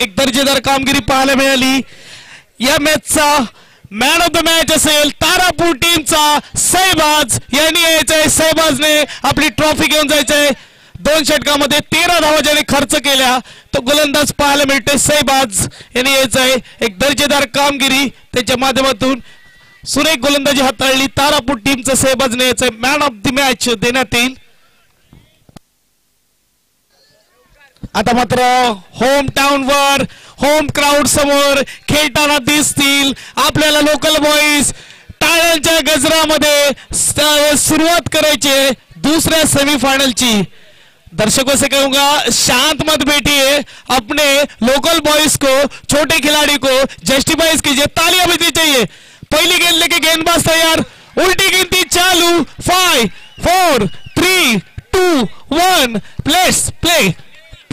एक दर्जेदार कामगिरी पाहायला मिळाली. या मॅचचा मॅन ऑफ द मॅच असेल तारापूर टीमचा सहबाज यांनी यायचंय सहबाजने आपली ट्रॉफी घेऊन जायचंय. दोन षटकामध्ये तेरा धावा ज्याने खर्च केल्या तो गोलंदाज पाहायला मिळतोय सहबाज यांनी यायचंय एक दर्जेदार कामगिरी. त्याच्या माध्यमातून सुरेख गोलंदाजी हाताळली. तारापूर टीमचं सहबाजने यायचंय मॅन ऑफ द मॅच देण्यात येईल. आता मात्र होम टाउन वर होम क्राऊड समोर खेळताना दिसतील आपल्याला लोकल बॉईज टाळ्यांच्या गजरामध्ये सुरुवात करायची आहे दुसऱ्या सेमीफायनलची दर्शकों से कहूंगा शांत मत बैठिए अपने लोकल बॉयज को छोटे खिलाड़ी को जस्टिफाइज कीजिए तालियां बजनी चाहिए पहली गेंद लेके गेंदबाज तैयार. उल्टी गिनती चालू. Five four three two one place play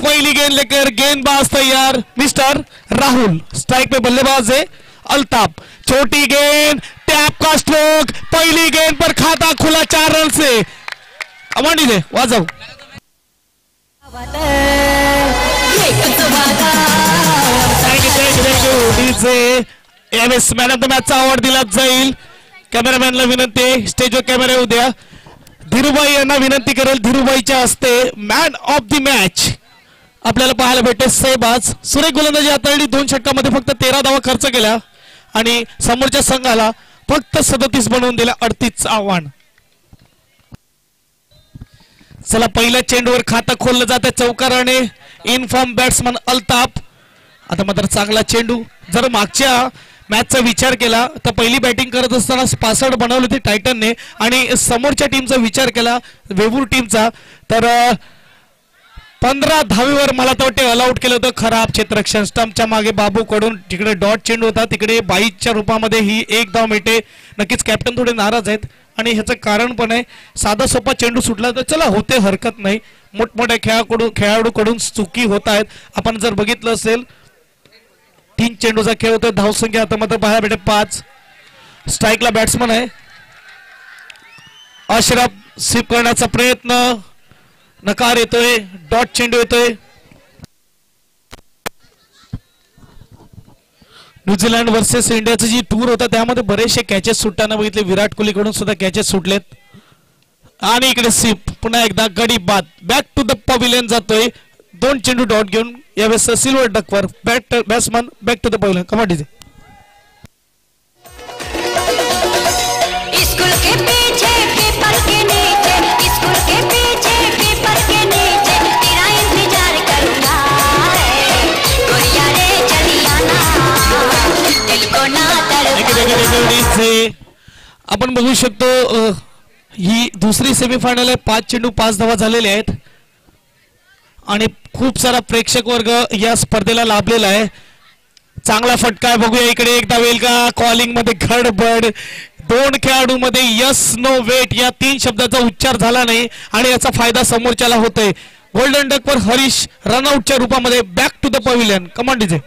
पहली गेंद लेकर गेंदबाज तैयार. मिस्टर राहुल स्ट्राइक पे बल्लेबाज है अल्ताफ छोटी गेंद टैप का स्ट्रोक पहली गेंद पर खाता खुला चार रन से अमानी ने वाजव. थँक्यू थँक्यू यावेळेस मॅन ऑफ द मॅचचा अवॉर्ड दिला जाईल. कॅमेरामॅनला विनंती आहे. स्टेजवर कॅमेरा येऊ द्या. धीरुबाई यांना विनंती करेल. धीरुबाईच्या हस्ते मॅन ऑफ द मॅच आपल्याला पाहायला भेटते सैबाज सुरेख गोलंदाजी हाताळली दोन षटकामध्ये फक्त तेरा धावा खर्च केल्या. आणि समोरच्या संघाला फक्त सदतीस बनवून दिल्या अडतीस आव्हान. चला पहिल्या चेंडूवर खातं खोललं जाते चौकाराने. Inform batsman Altaf. आता मात्र चांगला चेंडू. जर मागच्या मॅचचा विचार केला तर पहिली बॅटिंग करत असताना पासवर्ड बनवली होती टायटनने आणि समोरच्या टीमचा विचार केला वेवूर टीमचा तर पंधरा दहावीवर मला तर वाटते ऑलआउट केलं होतं. खराब क्षेत्ररक्षण स्टंपच्या मागे बाबू कडून तिकडे डॉट चेंडू होता. तिकडे बाईच्या रूपामध्ये ही एक धाव मिळते. नक्कीच कॅप्टन थोडे नाराज आहेत. आणि ह्याचं कारण पण आहे. साधा सोपा चेंडू सुटला तर चला होते हरकत नाही. मोठमोठ्या खेळाकडून खेळाडूकडून चुकी होत आहेत. आपण जर बघितलं असेल तीन चेंडूचा खेळ होतो धावसंख्या आता मात्र पाहायला भेटे पाच. स्ट्राईकला बॅट्समन आहे. अशरफ स्वीप करण्याचा प्रयत्न. नकार येतोय डॉट चेंडू येतोय. न्यूझीलंड वर्सेस इंडियाची जी टूर होता त्यामध्ये बरेचसे कॅचेस सुटताना बघितले. विराट कोहलीकडून सुद्धा कॅचेस सुटलेत. आणि इकडे सिप पुन्हा एकदा गडी बाद बॅक टू द पविलियन जातोय. दोन चेंडू डॉट घेऊन यावेळेस silver डकवर bat batsman back to the pavilion कमाटीचे school के पीछे के आपण बघू शकतो ही दुसरी सेमीफायनल आहे. पाच चेंडू पाच धावा झालेले आहेत. आणि खूप सारा प्रेक्षक वर्ग या स्पर्धेला लाभलेला आहे. चांगला फटका आहे. बघूया इकडे एकदा वेल का. कॉलिंगमध्ये घडबड दोन खेळाडूमध्ये यस नो वेट या तीन शब्दाचा उच्चार झाला नाही आणि याचा फायदा समोरच्याला होतोय. गोल्डन डकवर हरीश रनआउटच्या रूपामध्ये back to the pavilion command DJ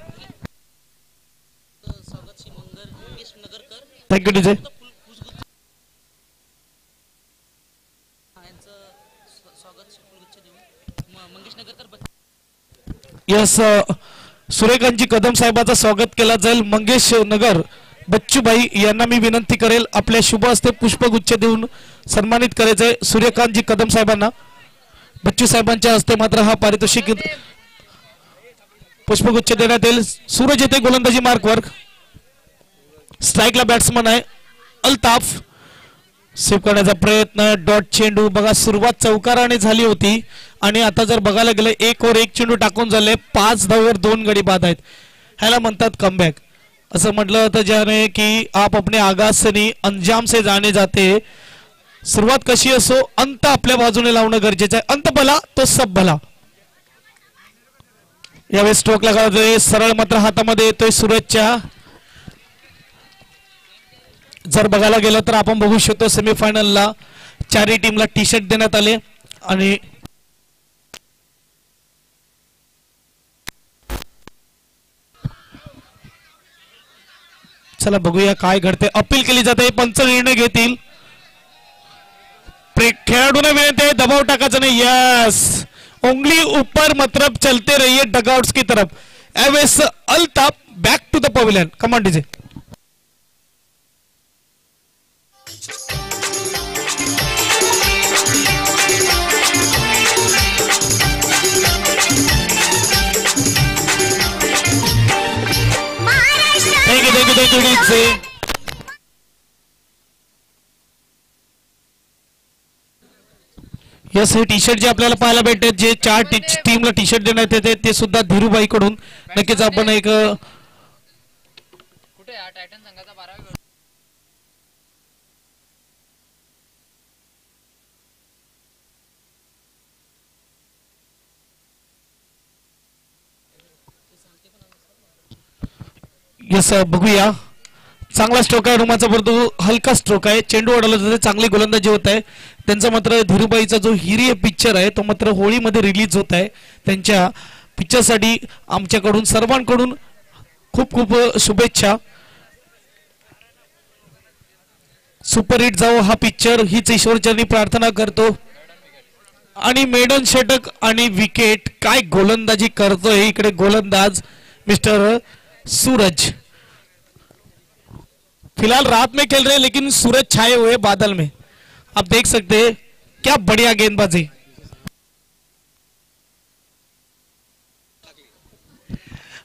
thank you DJ yes सुरेखांची Kadam साहेबाचं स्वागत केला जाईल. मंगेश नगर बच्चूभाई यांना मी विनंती करेल आपल्या शुभ हस्ते पुष्पगुच्छ देऊन सन्मानित करायचंय सूर्यकांतजी कदम साहेबांना. बच्चू साहेबांच्या हस्ते मात्र हा पारितोषिक पुष्पगुच्छ देण्यात येईल. सूरज येथे गोलंदाजी मार्कवर स्ट्राईकला बॅट्समन आहे. अल्ताफ. सेव्ह करण्याचा प्रयत्न. डॉट चेंडू. बघा सुरुवात चौकाराने झाली होती. आणि आता जर बघायला गेलं एक ओव्हर एक चेंडू टाकून झाले. पाच धावर दोन गडी बाद आहेत. ह्याला म्हणतात कमबॅक असं म्हटलं होतं ज्याने की आप अपने आगासनी अंजाम से जाणे जाते. सुरुवात कशी असो अंत आपल्या बाजूने लावणं गरजेचं आहे. अंत भला तो सब भला. यावेळेस स्ट्रोकला सरळ मात्र हातामध्ये येतोय सूरजच्या. जर बघायला गेलं तर आपण बघू शकतो सेमीफायनलला चारही टीमला टी शर्ट देण्यात आले. आणि चला बघूया काय घडते अपील केली जाते पंच निर्णय घेतील. खेळाडूने खेळाडूंना विनंती आहे दबाव टाकायचा नाही. यस उंगली ऊपर मतलब चलते रहिए डगआउट्स की तरफ. Avesh Altaf back to the pavilion command DJ thank you thank you thank you DJ yes हे टी शर्ट जे आपल्याला पाहायला भेटत जे चार टीमला टी शर्ट देण्यात येते ते सुद्धा धीरूबाई कडून नक्कीच आपण एक अ, कुठे हा टायटन संघाचा बारावी यस बघूया चांगला स्ट्रोक आहे रुमाचा परंतु हलका स्ट्रोक आहे. चेंडू अडवला जाते चांगली गोलंदाजी होत आहे. त्यांचा मात्र धीरूबाईचा जो हिरिय पिक्चर आहे तो मात्र होळीमध्ये रिलीज होत आहे. त्यांच्या पिक्चरसाठी आमच्याकडून सर्वांकडून खूप खूप शुभेच्छा. सुपर हिट जावो हा पिक्चर हीच ईश्वरचरणी प्रार्थना करतो. आणि मेडन षटक आणि विकेट काय गोलंदाजी करतोय इकडे गोलंदाज मिस्टर सूरज। फिलहाल रात में खेल रहे हैं लेकिन सूरज छाए हुए बादल में। आप देख सकते हैं क्या बढ़िया गेंदबाजी।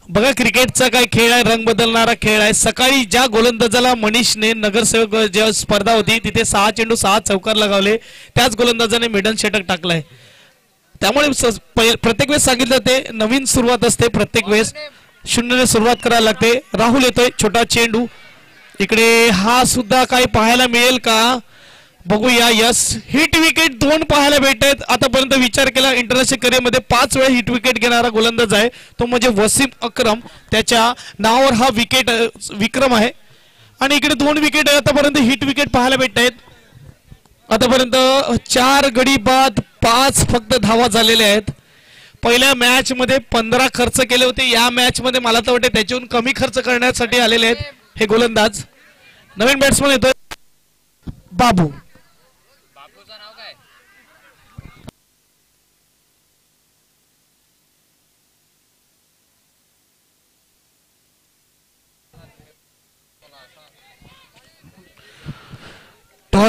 बघा क्रिकेटचा काय खेळ आहे रंग बदलणारा खेळ आहे. सकाळी ज्या गोलंदाजाला मनीषने नगरसेवक जेव्हा स्पर्धा होती तिथे सहा चेंडू सहा चौकार लगावले. त्याच गोलंदाजाने मेडन षटक टाकलाय. त्यामुळे प्रत्येक वेळेस सांगितलं ते नवीन सुरुवात असते प्रत्येक वेळेस. शून्यने सुरुवात करायला लागते. राहुल येतोय छोटा चेंडू. इकडे हा सुद्धा काही पाहायला मिळेल का? बघूया यस. हिट विकेट दोन पाहायला भेटत आहेत आतापर्यंत विचार केला इंटरनॅशनल करिअरमध्ये पाच वेळा हिट विकेट घेणारा गोलंदाज आहे. तो म्हणजे वसीम अक्रम. त्याच्या नावावर हा विकेट विक्रम आहे. आणि इकडे दोन विकेट आतापर्यंत हिट विकेट पाहायला भेटत आहेत आतापर्यंत चार गडी बाद पाच फक्त धावा झालेल्या आहेत. पहिल्या मॅच मध्ये पंधरा खर्च केले होते. या मॅच मध्ये मला तर वाटते त्याच्याहून कमी खर्च करण्यासाठी आलेले आहेत हे गोलंदाज. नवीन बॅट्समन येतोय. बाबू.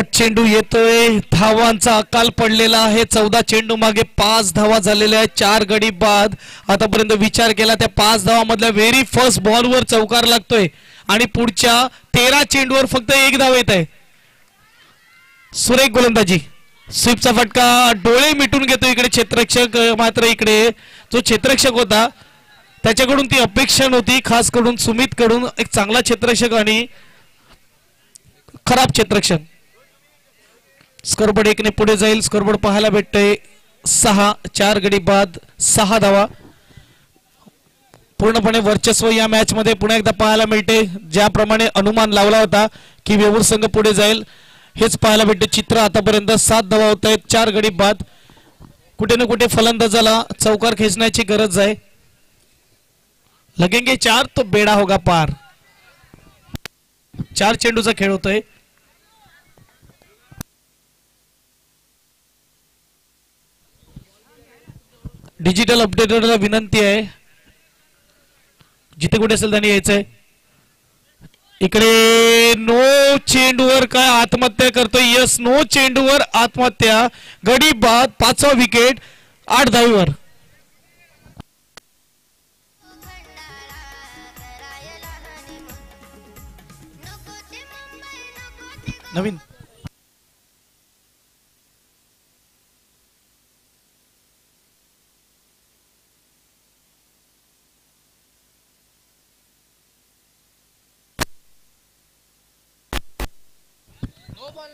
टॉट चेंडू येतोय. धावांचा अकाल पडलेला आहे. चौदा चेंडू मागे पाच धावा झालेल्या आहेत. चार गडी बाद. आतापर्यंत विचार केला त्या पाच धावामधल्या व्हेरी फर्स्ट बॉलवर चौकार लागतोय. आणि पुढच्या तेरा चेंडूवर फक्त एक धाव येत आहे. सुरेख गोलंदाजी. स्वीपचा फटका. डोळे मिटून घेतो इकडे क्षेत्ररक्षक मात्र इकडे. जो क्षेत्ररक्षक होता त्याच्याकडून ती अपेक्षा नव्हती. खास करून सुमित कडून एक चांगला क्षेत्ररक्षक आणि खराब क्षेत्ररक्षक. स्कोरबोर्ड एकने पुढे जाईल. स्कोरबोर्ड पाहायला भेटतंय. सहा चार गडी बाद. सहा धावा. पूर्णपणे वर्चस्व या मॅच मध्ये पुन्हा एकदा पाहायला मिळते. ज्याप्रमाणे अनुमान लावला होता की वेवूर संघ पुढे जाईल. हेच पाहायला भेटते. चित्र आतापर्यंत सात धावा होत आहेत. चार गडी बाद. कुठे ना कुठे फलंदाजाला चौकार खेचण्याची गरज आहे. लगेंगे चार तो बेडा होगा पार. चार चेंडूचा खेळ होतोय. डिजिटल अपडेटरला विनंती आहे. जिथे कुठे असेल त्यांनी यायचंय. इकडे नो चेंडूवर काय आत्महत्या करतोय? यस नो चेंडूवर आत्महत्या. गडी बाद पाचवा विकेट आठ धावीवर. नवीन.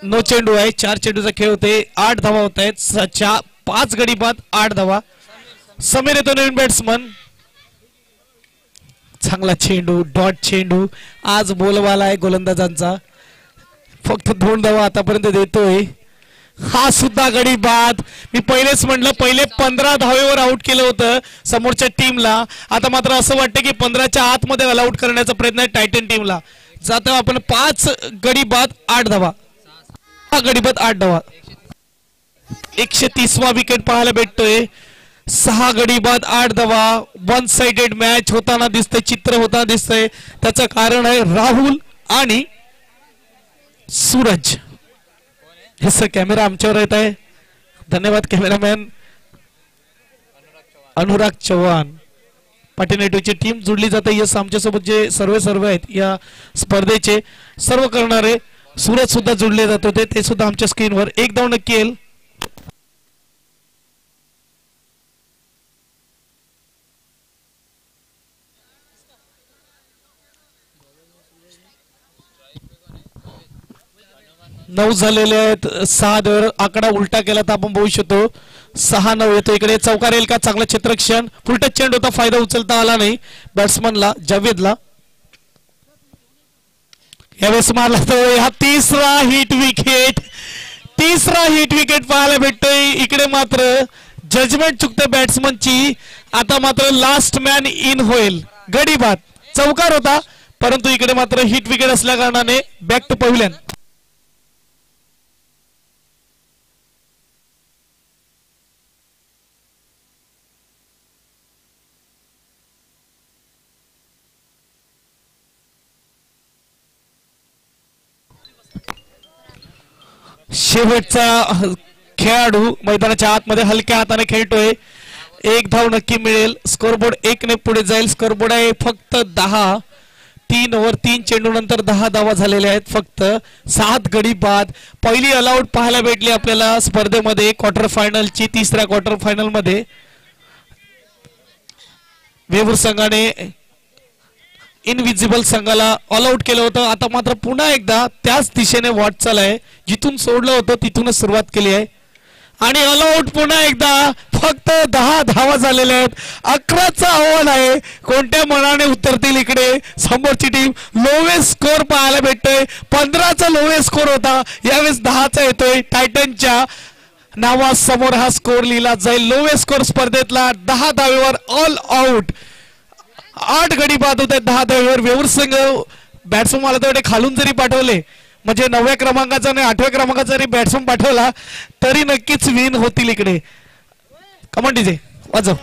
नो चेंडू आहे चार चेंडूचा खेळ होते आठ धावा होत आहेत. सच्या पाच गडी बाद आठ धावा. समीर येतो नवीन बॅट्समन चांगला चेंडू डॉट चेंडू. आज बोलवाला आहे गोलंदाजांचा. फक्त दोन धावा आतापर्यंत देतोय. हा सुद्धा गडी बाद. मी पहिलेच म्हणलं पहिले पंधरा धावेवर आउट केलं होतं समोरच्या टीमला आता मात्र असं वाटतं की पंधराच्या आतमध्ये ऑल आउट करण्याचा प्रयत्न आहे टायटन टीमला जातो आपण पाच गडी बाद आठ धावा. हा गडी आठ धावा. एकशे तीसवा विकेट पाहायला भेटतोय. सहा गडी बाद आठ धावा. वन साइडेड मॅच होताना दिसतंय चित्र होताना दिसतंय. त्याचं कारण आहे राहुल आणि सूरज. हे सर कॅमेरा आमच्यावर येत आहे. धन्यवाद कॅमेरामॅन अनुराग चव्हाण. पाटीनेटूची टीम जोडली जाते. यस आमच्यासोबत जे सर्व सर्व आहेत या स्पर्धेचे सर्व करणारे सूरज सुद्धा जोडले जात होते ते सुद्धा आमच्या स्क्रीनवर एक धाव नक्की येईल. नऊ झालेले आहेत. सहा दर आकडा उलटा केला तर आपण बघू शकतो. सहा नऊ येतो इकडे. चौकार येईल का? चांगला क्षेत्रक्षण फुलटच चेंड होता. फायदा उचलता आला नाही. बॅट्समनला जावेदला. यावेळेस मारला तो हा तिसरा हिट विकेट तिसरा हिट विकेट पाहायला भेटतोय. इकडे मात्र जजमेंट चुकते बॅट्समनची आता मात्र लास्ट मॅन इन होईल. गडीबात चौकार होता. परंतु इकडे मात्र हिट विकेट असल्या कारणाने बॅक टू पव्हिलियन शेवटचा खेळाडू मैदानाच्या आतमध्ये हलक्या हाताने खेळतोय. एक धाव नक्की मिळेल. स्कोरबोर्ड एक ने पुढे जाईल. स्कोरबोर्ड आहे फक्त दहा. तीन ओव्हर तीन चेंडू नंतर दहा धावा झालेल्या आहेत फक्त. सात गडी बाद. पहिली अलाउड पाहायला भेटली आपल्याला स्पर्धेमध्ये क्वार्टर फायनलची तिसऱ्या क्वार्टर फायनलमध्ये वेवूर संघाने इनविजिबल संघाला ऑल आउट केलं होतं. आता मात्र पुन्हा एकदा त्याच दिशेने वाटचाल आहे जिथून सोडलं होतं तिथूनच सुरुवात केली आहे. आणि ऑल आउट पुन्हा एकदा फक्त दहा धावा झालेल्या आहेत. अकराचं आव्हान आहे. कोणत्या मनाने उतरतील इकडे? समोरची टीम लोवेस्ट स्कोर पाहायला भेटतोय. पंधराचा लोवेस्ट स्कोर होता. यावेळेस दहाचा येतोय. टायटनच्या नावासमोर हा स्कोर लिहिला जाईल. लोवेस्ट स्कोर स्पर्धेतला दहा धावेवर ऑल आउट आठ गडी बाद होत आहेत दहा धावेवर वेऊर संघ बॅट्समन मला तेवढे खालून जरी पाठवले म्हणजे नवव्या क्रमांकाचा आणि आठव्या क्रमांकाचा जरी बॅट्समन पाठवला तरी नक्कीच विन होतील इकडे. कमन वाजव.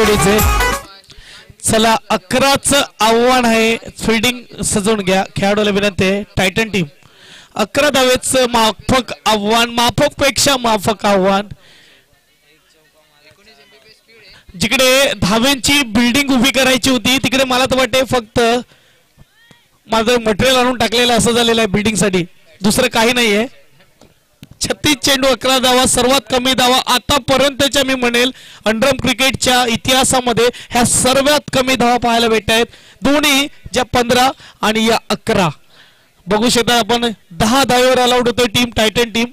थँक्यू चला अकराच आव्हान आहे फिल्डिंग सजवून घ्या. खेळाडूला विनंती आहे टायटन टीम अकरा धावेच माफक आव्हान माफकपेक्षा माफक आव्हान. जिकडे धाव्यांची बिल्डिंग उभी करायची होती तिकडे मला तर वाटते फक्त माझं मटेरियल आणून टाकलेलं असं झालेलं आहे बिल्डिंगसाठी. दुसरं काही नाहीये. छत्तीस चेंडू अकरा धावा सर्वात कमी धावा. आतापर्यंतच्या मी म्हणेल अंडरम क्रिकेटच्या इतिहासामध्ये ह्या सर्वात कमी धावा पाहायला भेटत आहेत. दोन्ही ज्या पंधरा आणि या अकरा. बघू शकता आपण दहा धावेवर अलाउड होतोय टीम टायटन टीम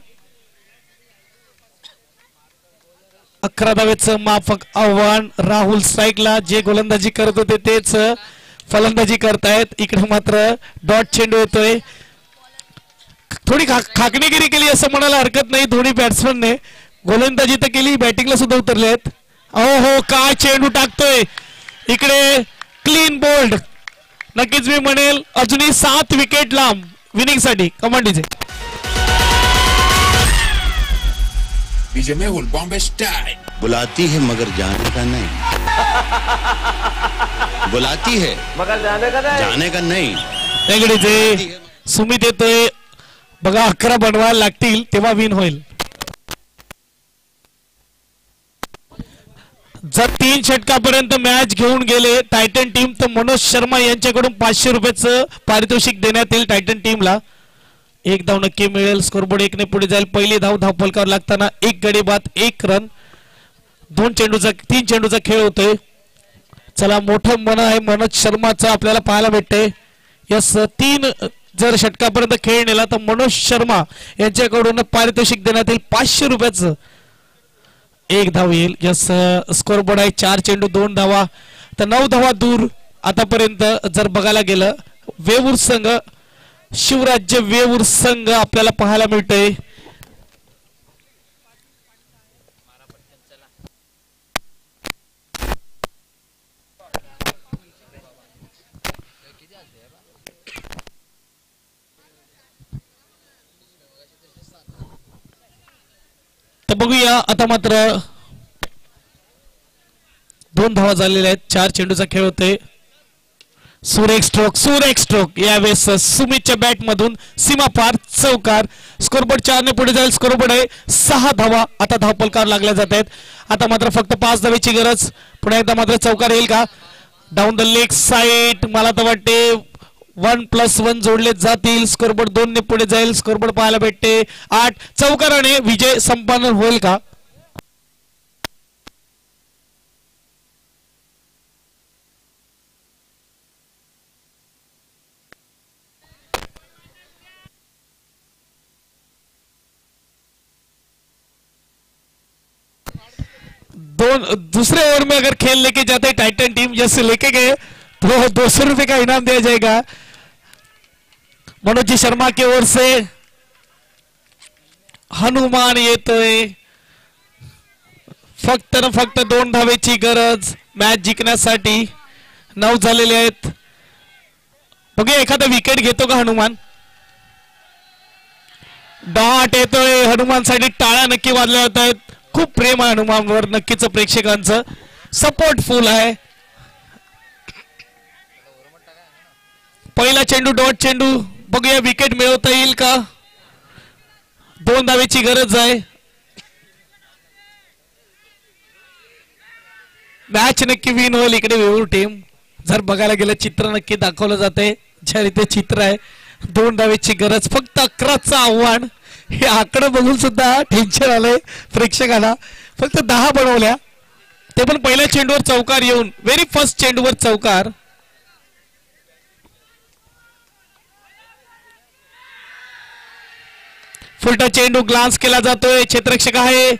अकरा धावेचं माफक आव्हान राहुल स्ट्राईकला जे गोलंदाजी करत होते तेच फलंदाजी करतायत. इकडे मात्र डॉट चेंडू येतोय. थोडी खा खाकणीगिरी केली असं म्हणायला हरकत नाही दोन्ही बॅट्समनने गोलंदाजी तर केली बॅटिंगला सुद्धा उतरले आहेत. अहो हो काय चेंडू टाकतोय? इकडे क्लीन बोल्ड नक्कीच मी म्हणेल अजूनही सात विकेट लांब. विनिंगसाठी. कमांडीचे. बुलाती है मगर जाने का नहीं। बुलाती है। मगर जाने का नहीं। जाने का नहीं। सुमित येतोय बघा अकरा बनवायला लागतील तेव्हा विन होईल. जर तीन षटकापर्यंत मॅच घेऊन गेले टायटन टीम तर मनोज शर्मा यांच्याकडून पाचशे रुपयाचं पारितोषिक देण्यात येईल टायटन टीमला एक धाव नक्की मिळेल स्कोरबोर्ड एकने पुढे जाईल. पहिली धाव धाव फलकावर लागताना एक गडी बाद एक रन दोन चेंडूचा तीन चेंडूचा खेळ होतोय. चला मोठं मन आहे मनोज शर्माचं आपल्याला पाहायला भेटतंय. यस तीन जर षटकापर्यंत खेळ नेला तर मनोज शर्मा यांच्याकडून पारितोषिक देण्यात येईल पाचशे रुपयाचं. एक धाव येईल. यस स्कोर बोर्ड आहे. चार चेंडू दोन धावा. तर नऊ धावा दूर आतापर्यंत जर बघायला गेलं वेवूर संघ शिवराज्य वेवूर संघ आपल्याला पाहायला मिळतंय. तर बघूया आता मात्र दोन धावा झालेल्या आहेत. चार चेंडूचा खेळ होते सुरेख स्ट्रोक सुरेख स्ट्रोक यावेळेस सुमितच्या बॅट मधून सीमा पार चौकार. स्कोरबोर्ड चारने पुढे जाईल. स्कोरबोर्ड आहे. सहा धावा आता धावपलकार लागल्या जात आहेत. आता मात्र फक्त पाच धावेची गरज. पुन्हा एकदा मात्र चौकार येईल का? डाऊन द लेग साईड मला तर वाटते वन प्लस वन जोडले जातील. स्कोरबोर्ड दोन ने पुढे जाईल. स्कोरबोर्ड पाहायला भेटते. आठ चौकाराने विजय संपन्न होईल का? दोन दूसरे ओवर में अगर खेल लेके जाते टाइटन टीम जैसे लेके गए तो दो सौ रुपए का इनाम दिया जाएगा. मनोज जी शर्मा की ओर से हनुमान येतोय. फक्त न फक्त दोन धावेची गरज मॅच जिंकण्यासाठी नऊ झालेले आहेत. बघूया एखादा विकेट घेतो का हनुमान? डॉट येतोय. हनुमानसाठी टाळ्या नक्की वाजल्या जात आहेत. खूप प्रेम आहे हनुमानवर नक्कीच प्रेक्षकांचं. सपोर्ट फुल आहे. पहिला चेंडू डॉट चेंडू. बघूया विकेट मिळवता येईल का? दोन धावेची गरज आहे. मॅच नक्की विन होईल इकडे वेऊर टीम जर बघायला गेलं चित्र नक्की दाखवलं जाते ज्या रीते चित्र आहे दोन धावेची गरज फक्त अकराचं आव्हान. हे आकडं बघून सुद्धा टेन्शन आलंय प्रेक्षकाला फक्त दहा बनवल्या. ते पण पहिल्या चेंडूवर चौकार येऊन व्हेरी फर्स्ट चेंडूवर चौकार. फुलटा चेंडू ग्लान्स केला जातोय. क्षेत्ररक्षक आहे.